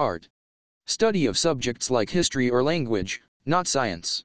Art. Study of subjects like history or language, not science.